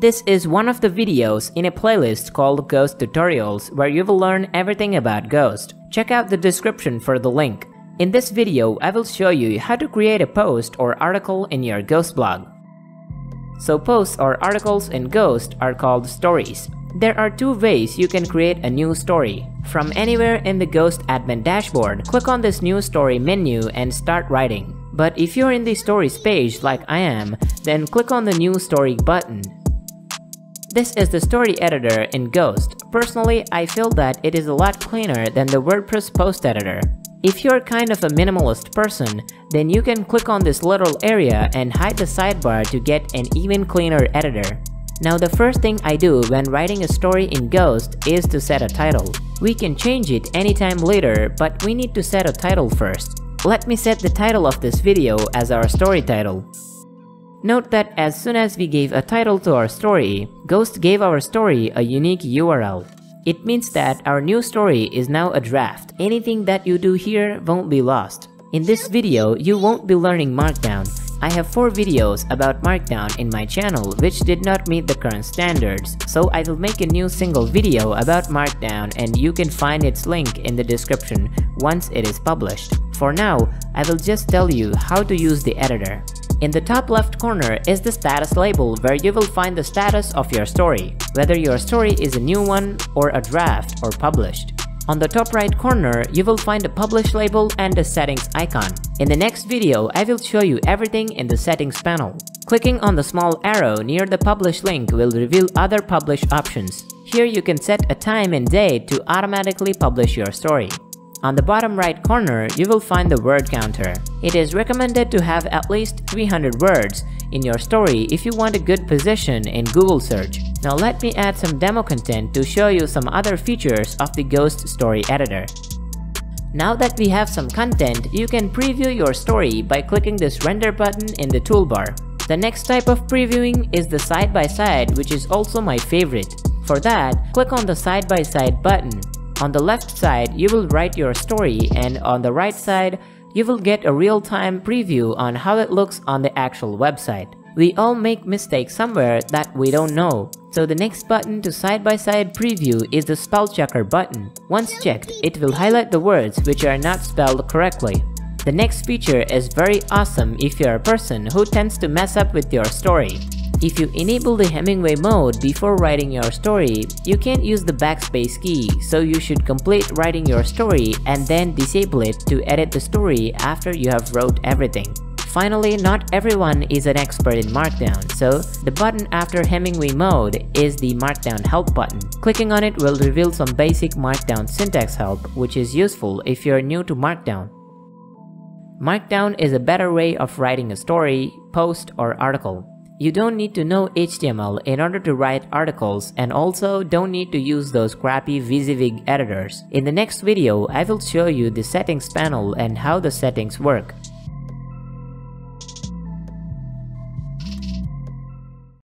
This is one of the videos in a playlist called Ghost Tutorials where you will learn everything about Ghost. Check out the description for the link. In this video, I will show you how to create a post or article in your Ghost blog. So posts or articles in Ghost are called stories. There are two ways you can create a new story. From anywhere in the Ghost admin dashboard, click on this new story menu and start writing. But if you're in the stories page like I am, then click on the new story button. This is the story editor in Ghost. Personally, I feel that it is a lot cleaner than the WordPress post editor. If you're kind of a minimalist person, then you can click on this little area and hide the sidebar to get an even cleaner editor. Now the first thing I do when writing a story in Ghost is to set a title. We can change it anytime later, but we need to set a title first. Let me set the title of this video as our story title. Note that as soon as we gave a title to our story, Ghost gave our story a unique URL. It means that our new story is now a draft. Anything that you do here won't be lost. In this video, you won't be learning Markdown. I have 4 videos about Markdown in my channel which did not meet the current standards, so I will make a new single video about Markdown and you can find its link in the description once it is published. For now, I will just tell you how to use the editor. In the top left corner is the status label where you will find the status of your story, whether your story is a new one or a draft or published. On the top right corner, you will find a publish label and a settings icon. In the next video, I will show you everything in the settings panel. Clicking on the small arrow near the publish link will reveal other publish options. Here you can set a time and date to automatically publish your story. On the bottom right corner, you will find the word counter. It is recommended to have at least 300 words in your story if you want a good position in Google search. Now let me add some demo content to show you some other features of the Ghost Story Editor. Now that we have some content, you can preview your story by clicking this render button in the toolbar. The next type of previewing is the side-by-side -side, which is also my favorite. For that, click on the side-by-side -side button. On the left side, you will write your story and on the right side, you will get a real-time preview on how it looks on the actual website. We all make mistakes somewhere that we don't know. So the next button to side-by-side -side preview is the spell checker button. Once checked, it will highlight the words which are not spelled correctly. The next feature is very awesome if you're a person who tends to mess up with your story. If you enable the Hemingway mode before writing your story, you can't use the backspace key, so you should complete writing your story and then disable it to edit the story after you have wrote everything. Finally, not everyone is an expert in Markdown, so the button after Hemingway mode is the Markdown help button. Clicking on it will reveal some basic Markdown syntax help, which is useful if you're new to Markdown. Markdown is a better way of writing a story, post, or article. You don't need to know HTML in order to write articles and also don't need to use those crappy WYSIWYG editors. In the next video, I will show you the settings panel and how the settings work.